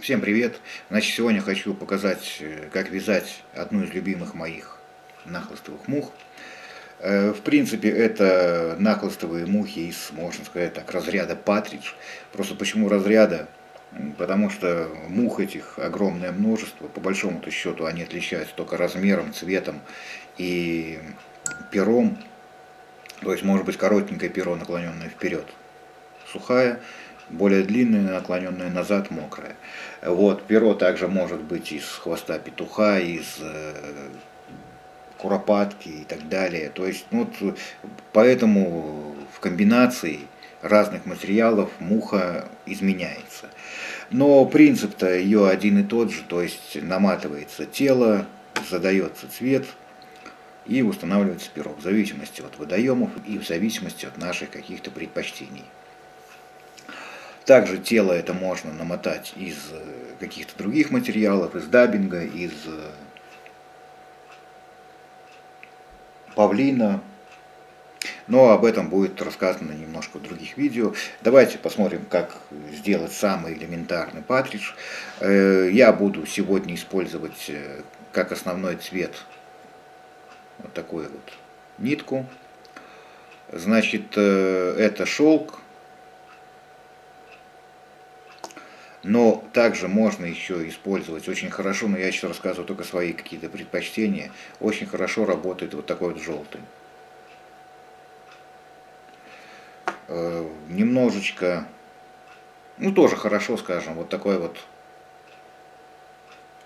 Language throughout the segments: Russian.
Всем привет! Значит, сегодня хочу показать, э, как вязать одну из любимых моих нахлыстовых мух. Э, в принципе, это нахлыстовые мухи из, можно сказать так, разряда патридж. Просто почему разряда? Потому что мух этих огромное множество. По большому-то счету они отличаются только размером, цветом и пером. То есть может быть коротенькое перо, наклоненное вперед, сухая, более длинная, наклоненная назад, мокрая. Вот, перо также может быть из хвоста петуха, из э, куропатки и так далее. То есть, ну, поэтому в комбинации разных материалов муха изменяется. Но принцип-то ее один и тот же, то есть наматывается тело, задается цвет и устанавливается перо в зависимости от водоемов и в зависимости от наших каких-то предпочтений. Также тело это можно намотать из э, каких-то других материалов, из дабинга, из э, павлина. Но об этом будет рассказано немножко в других видео. Давайте посмотрим, как сделать самый элементарный патридж. Э, я буду сегодня использовать как основной цвет вот такую вот нитку. Значит, это шелк Но также можно еще использовать очень хорошо, но я сейчас рассказываю только свои какие-то предпочтения, очень хорошо работает вот такой вот желтый. Э, немножечко, ну тоже хорошо, скажем, вот такой вот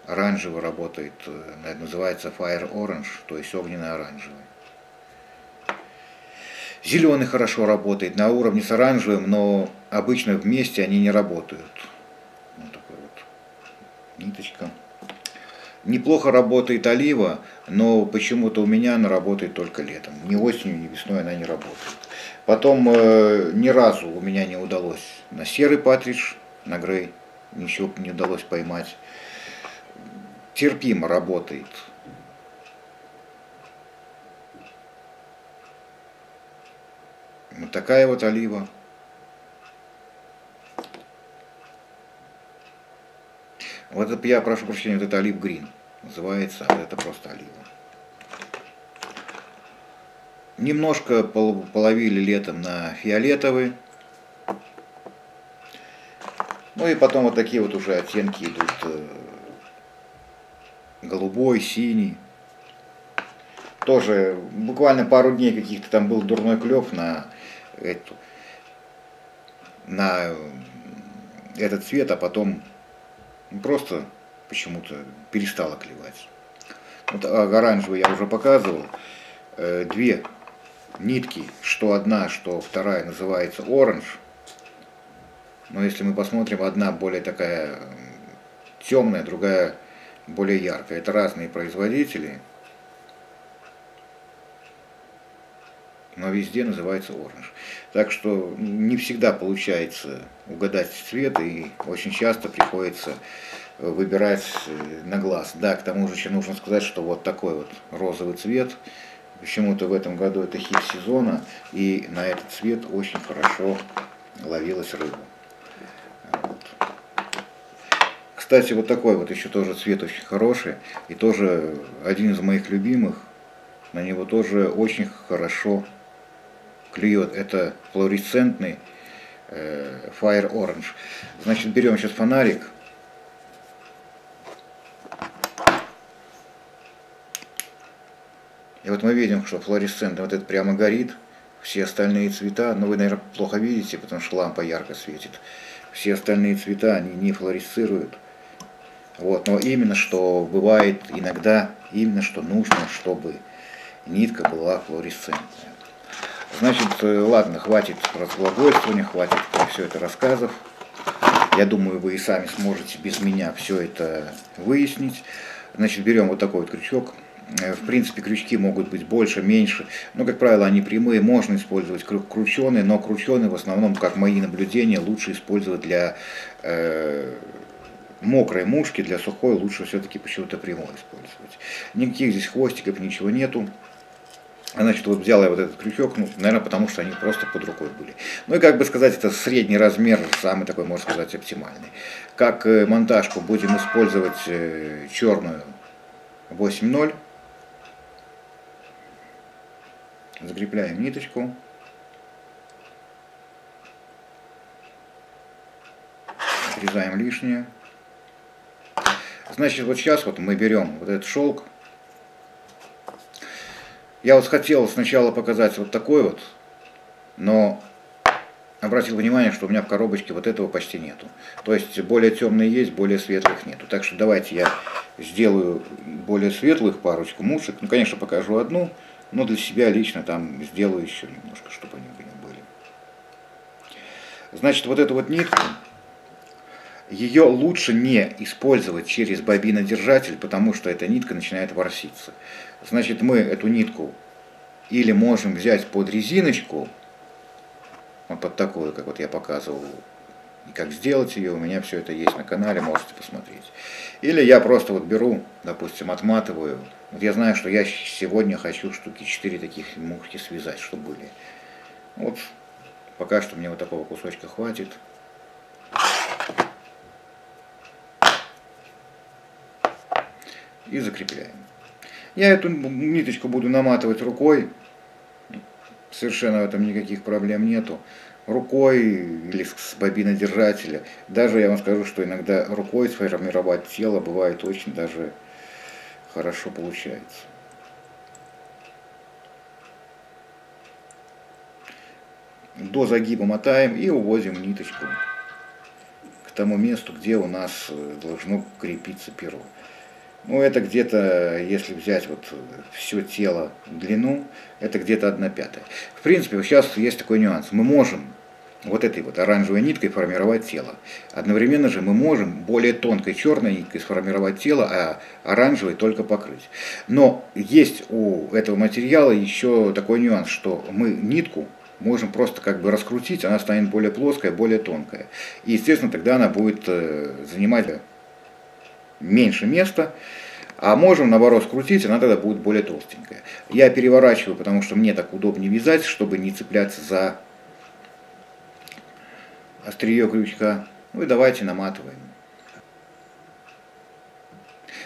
оранжевый работает, э, называется Fire Orange, то есть огненно-оранжевый. Зеленый хорошо работает на уровне с оранжевым, но обычно вместе они не работают ниточка. Неплохо работает олива, но почему-то у меня она работает только летом. Ни осенью, ни весной она не работает. Потом э, ни разу у меня не удалось на серый патридж, на грей, ничего не удалось поймать. Терпимо работает. Вот такая вот олива. Вот это, я прошу прощения, вот это олив грин называется, а это просто олива. Немножко половили летом на фиолетовый. Ну и потом вот такие вот уже оттенки идут э, голубой, синий. Тоже буквально пару дней каких-то там был дурной клев на эту на этот цвет, а потом просто почему-то перестала клевать. Вот а оранжевый я уже показывал. Э, две нитки, что одна, что вторая, называется оранж. Но если мы посмотрим, одна более такая темная, другая более яркая. Это разные производители. Но везде называется оранж. Так что не всегда получается угадать цвет, и очень часто приходится выбирать э, на глаз. Да, к тому же еще нужно сказать, что вот такой вот розовый цвет, почему-то в этом году это хит сезона, и на этот цвет очень хорошо ловилась рыба. Вот. Кстати, вот такой вот еще тоже цвет очень хороший, и тоже один из моих любимых, на него тоже очень хорошо клюет. Это флуоресцентный э, Fire Orange. Значит, берем сейчас фонарик. И вот мы видим, что флуоресцентный вот это прямо горит. Все остальные цвета, но вы, наверное, плохо видите, потому что лампа ярко светит. Все остальные цвета, они не флуоресцируют. Вот, но именно что бывает иногда, именно что нужно, чтобы нитка была флуоресцентная. Значит, э, ладно, хватит разглагольствования, хватит все это рассказов. Я думаю, вы и сами сможете без меня все это выяснить. Значит, берем вот такой вот крючок. Э, в принципе, крючки могут быть больше, меньше. Но, как правило, они прямые. Можно использовать крученые, но крученые в основном, как мои наблюдения, лучше использовать для э, мокрой мушки, для сухой лучше все-таки почему-то прямой использовать. Никаких здесь хвостиков, ничего нету. Значит, вот взял я вот этот крючок, ну, наверное, потому что они просто под рукой были. Ну и как бы сказать, это средний размер, самый такой, можно сказать, оптимальный. Как э, монтажку будем использовать э, черную 8.0. Закрепляем ниточку. Отрезаем лишнее. Значит, вот сейчас вот мы берем вот этот шелк, я вот хотел сначала показать вот такой вот, но обратил внимание, что у меня в коробочке вот этого почти нету. То есть более темные есть, более светлых нету. Так что давайте я сделаю более светлых парочку мушек. Ну, конечно, покажу одну, но для себя лично там сделаю еще немножко, чтобы они были. Значит, вот эту вот нитку, ее лучше не использовать через бобинодержатель, потому что эта нитка начинает ворситься. Значит, мы эту нитку или можем взять под резиночку, вот под такую, как вот я показывал, и как сделать ее, у меня все это есть на канале, можете посмотреть. Или я просто вот беру, допустим, отматываю. Вот я знаю, что я сегодня хочу штуки 4 таких мухи связать, чтобы были. Вот пока что мне вот такого кусочка хватит. И закрепляем. Я эту ниточку буду наматывать рукой, совершенно в этом никаких проблем нету. Рукой или с бобинодержателя. Даже я вам скажу, что иногда рукой сформировать тело бывает очень даже хорошо получается. До загиба мотаем и уводим ниточку к тому месту, где у нас э, должно крепиться перо. Ну, это где-то, если взять вот все тело, длину, это где-то 1 пятая. В принципе, сейчас есть такой нюанс. Мы можем вот этой вот оранжевой ниткой формировать тело. Одновременно же мы можем более тонкой черной ниткой сформировать тело, а оранжевой только покрыть. Но есть у этого материала еще такой нюанс, что мы нитку можем просто как бы раскрутить, она станет более плоская, более тонкая. И, естественно, тогда она будет э, занимать меньше места, а можем наоборот скрутить, она тогда будет более толстенькая. Я переворачиваю, потому что мне так удобнее вязать, чтобы не цепляться за острие крючка. Ну и давайте наматываем.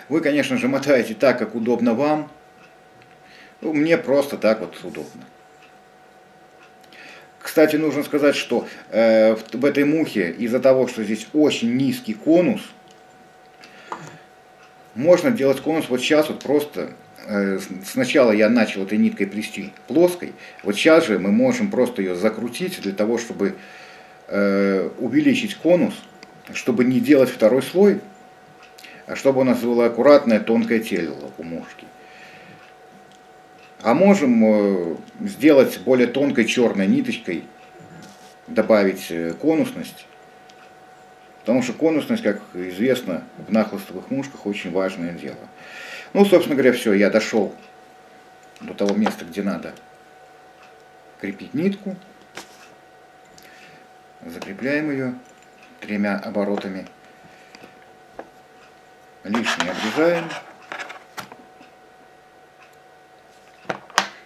Вы, конечно же, мотаете так, как удобно вам. Ну, мне просто так вот удобно. Кстати, нужно сказать, что э, в, в этой мухе из-за того, что здесь очень низкий конус, можно делать конус вот сейчас вот просто. Э, сначала я начал этой ниткой плести плоской, вот сейчас же мы можем просто ее закрутить для того, чтобы э, увеличить конус, чтобы не делать второй слой, а чтобы у нас было аккуратное тонкое тело у мушки. А можем э, сделать более тонкой черной ниточкой, добавить конусность Потому что конусность, как известно, в нахлыстовых мушках очень важное дело. Ну, собственно говоря, все, я дошел до того места, где надо крепить нитку. Закрепляем ее тремя оборотами. Лишнее обрезаем.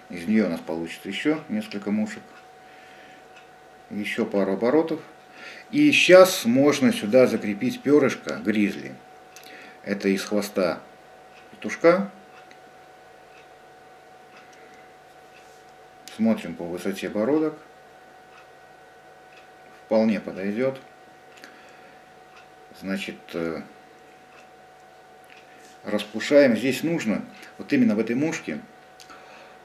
Из нее у нас получится еще несколько мушек. Еще пару оборотов. И сейчас можно сюда закрепить перышко гризли. Это из хвоста петушка. Смотрим по высоте бородок. Вполне подойдет. Значит, э, распушаем. Здесь нужно, вот именно в этой мушке,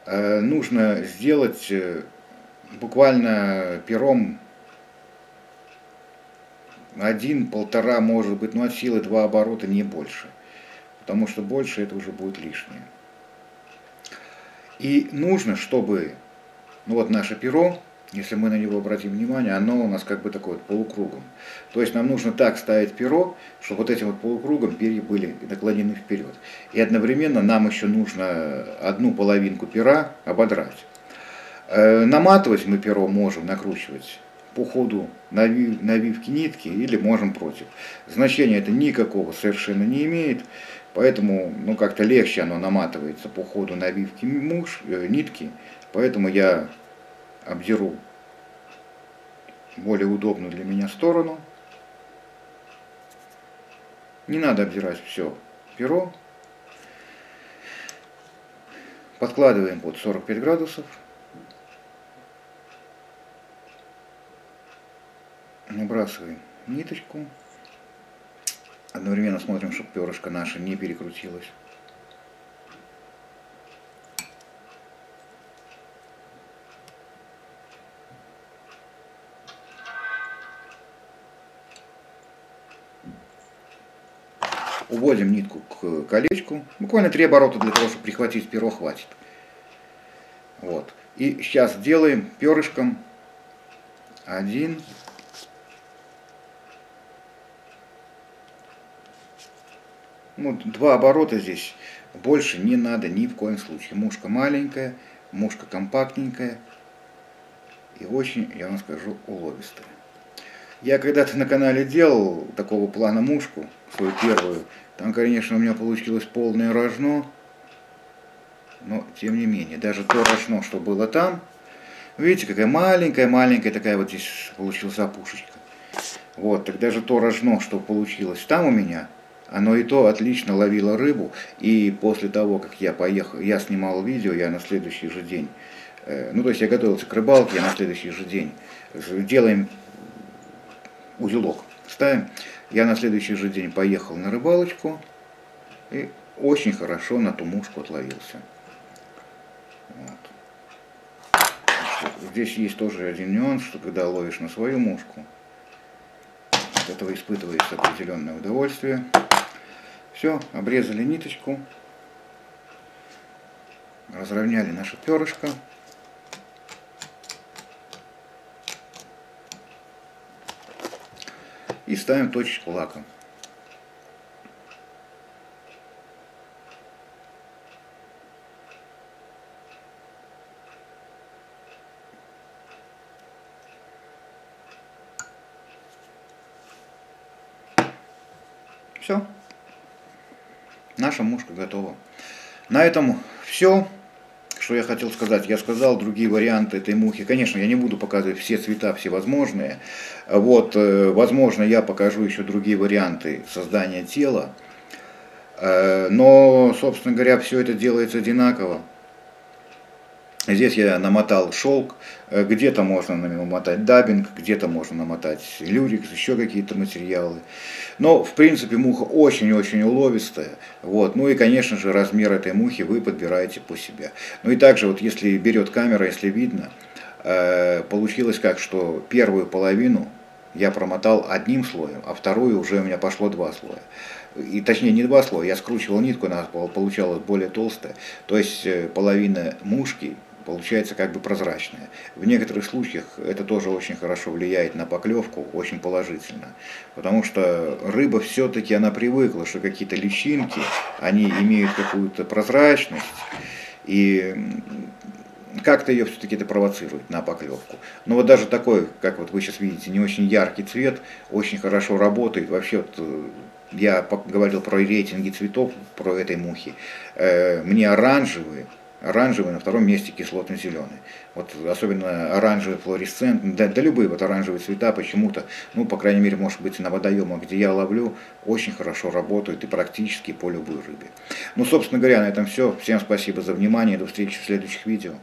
э, нужно сделать э, буквально пером один, полтора, может быть, ну от силы два оборота, не больше. Потому что больше это уже будет лишнее. И нужно, чтобы, ну вот наше перо, если мы на него обратим внимание, оно у нас как бы такое полукругом. То есть нам нужно так ставить перо, чтобы вот этим вот полукругом перья были наклонены вперед. И одновременно нам еще нужно одну половинку пера ободрать. Э, наматывать мы перо можем, накручивать по ходу навивки нитки или можем против. Значения это никакого совершенно не имеет. Поэтому, ну, как-то легче оно наматывается по ходу набивки муж, э, нитки. Поэтому я обдеру более удобную для меня сторону. Не надо обдирать все перо. Подкладываем под 45 градусов. Набрасываем ниточку. Одновременно смотрим, чтобы перышко наше не перекрутилось. Уводим нитку к колечку. Буквально три оборота для того, чтобы прихватить перо, хватит. Вот. И сейчас делаем перышком один, ну, два оборота здесь больше не надо ни в коем случае. Мушка маленькая, мушка компактненькая и очень, я вам скажу, уловистая. Я когда-то на канале делал такого плана мушку, свою первую. Там, конечно, у меня получилось полное рожно. Но, тем не менее, даже то рожно, что было там, видите, какая маленькая-маленькая такая вот здесь получилась опушечка. Вот, так даже то рожно, что получилось там у меня, оно и то отлично ловило рыбу. И после того, как я поехал, я снимал видео, я на следующий же день, э, ну то есть я готовился к рыбалке, я на следующий же день делаем узелок, ставим. Я на следующий же день поехал на рыбалочку и очень хорошо на ту мушку отловился. Вот. Здесь есть тоже один нюанс, что когда ловишь на свою мушку, от этого испытывается определенное удовольствие. Все, обрезали ниточку, разровняли наше перышко. И ставим точечку лака. Все. Наша мушка готова. На этом все, что я хотел сказать. Я сказал другие варианты этой мухи. Конечно, я не буду показывать все цвета всевозможные. Вот, э, возможно, я покажу еще другие варианты создания тела. Э, но, собственно говоря, все это делается одинаково. Здесь я намотал шелк, э, где-то можно намотать дабинг, где-то можно намотать люрикс, еще какие-то материалы. Но, в принципе, муха очень-очень уловистая. Вот. Ну и, конечно же, размер этой мухи вы подбираете по себе. Ну и также, вот если берет камера, если видно, э, получилось как, что первую половину я промотал одним слоем, а вторую уже у меня пошло два слоя. И точнее не два слоя, я скручивал нитку, она получалась более толстая. То есть э, половина мушки получается как бы прозрачная. В некоторых случаях это тоже очень хорошо влияет на поклевку, очень положительно. Потому что рыба все-таки она привыкла, что какие-то личинки, они имеют какую-то прозрачность. И как-то ее все-таки это провоцирует на поклевку. Но вот даже такой, как вот вы сейчас видите, не очень яркий цвет, очень хорошо работает. Вообще вот э, я говорил про рейтинги цветов, про этой мухи. Э, мне оранжевые, оранжевый, на втором месте кислотно-зеленый. Вот особенно оранжевый флуоресцент, да, да любые вот оранжевые цвета почему-то, ну, по крайней мере, может быть, на водоемах, где я ловлю, очень хорошо работают и практически по любой рыбе. Ну, собственно говоря, на этом все. Всем спасибо за внимание, до встречи в следующих видео.